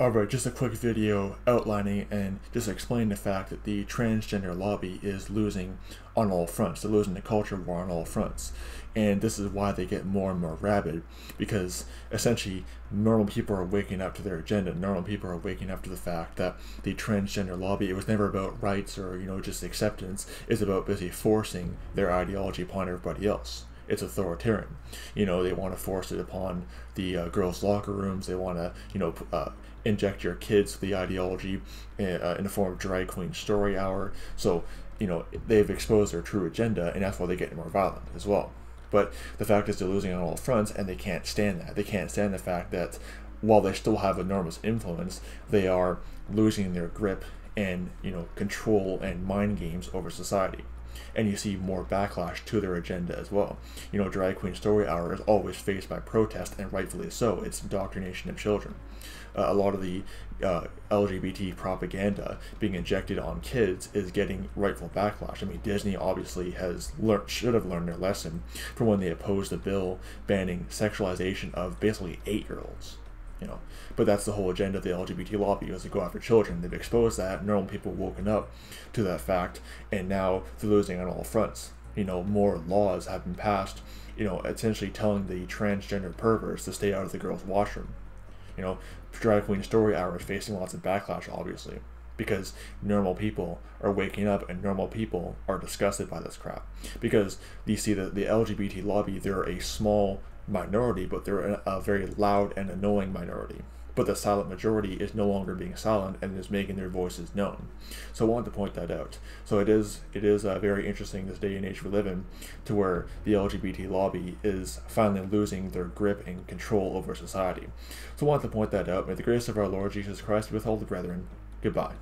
Alright, just a quick video outlining and just explaining the fact that the transgender lobby is losing on all fronts. They're losing the culture war on all fronts. And this is why they get more and more rabid, because essentially normal people are waking up to their agenda. Normal people are waking up to the fact that the transgender lobby, it was never about rights or, you know, just acceptance. It's about basically forcing their ideology upon everybody else it's authoritarian. You know, they want to force it upon the uh, girls' locker rooms. They want to, you know, uh, inject your kids with the ideology in, uh, in the form of drag queen story hour. So, you know, they've exposed their true agenda, and that's why they get more violent as well. But the fact is, they're losing on all fronts, and they can't stand that. They can't stand the fact that while they still have enormous influence, they are losing their grip and you know control and mind games over society and you see more backlash to their agenda as well. You know, Drag Queen Story Hour is always faced by protest, and rightfully so. It's indoctrination of children. Uh, a lot of the uh, LGBT propaganda being injected on kids is getting rightful backlash. I mean, Disney obviously has learned, should have learned their lesson from when they opposed the bill banning sexualization of basically eight-year-olds you know. But that's the whole agenda of the LGBT lobby was to go after children. They've exposed that. Normal people woken up to that fact, and now they're losing on all fronts. You know, more laws have been passed. You know, essentially telling the transgender perverts to stay out of the girls' washroom. You know, drag queen story hour is facing lots of backlash, obviously, because normal people are waking up and normal people are disgusted by this crap. Because you see that the LGBT lobby, they're a small minority, but they're a, very loud and annoying minority. But the silent majority is no longer being silent and is making their voices known. So I wanted to point that out. So it is it is uh, very interesting this day and age we live in, to where the LGBT lobby is finally losing their grip and control over society. So I wanted to point that out. May the grace of our Lord Jesus Christ with all the brethren. Goodbye.